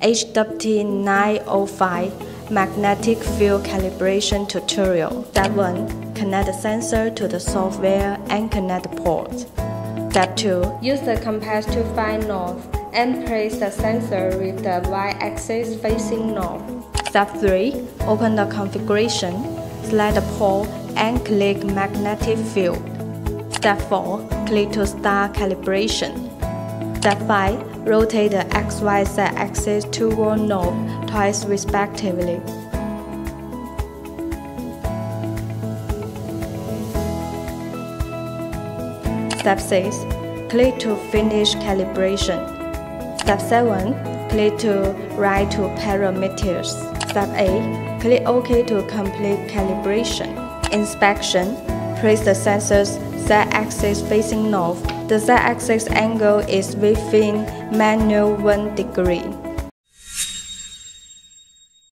HWT905 Magnetic Field Calibration Tutorial. Step 1. Connect the sensor to the software and connect the port. Step 2. Use the compass to find north and place the sensor with the y-axis facing north. Step 3. Open the configuration, select the port and click Magnetic Field. Step 4. Click to start calibration. Step 5. Rotate the XYZ axis toward north twice respectively. Step 6. Click to finish calibration. Step 7. Click to write to parameters. Step 8. Click OK to complete calibration. Inspection. Place the sensor's z-axis facing north. The z-axis angle is within manual 1 degree.